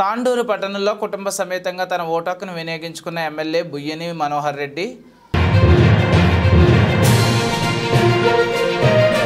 తాండూరు పట్టణంలో కుటుంబ సమేతంగా తన ఓటు హక్కును వినియోగించుకున్న ఎమ్మెల్యే బుయ్యని మనోహర్ రెడ్డి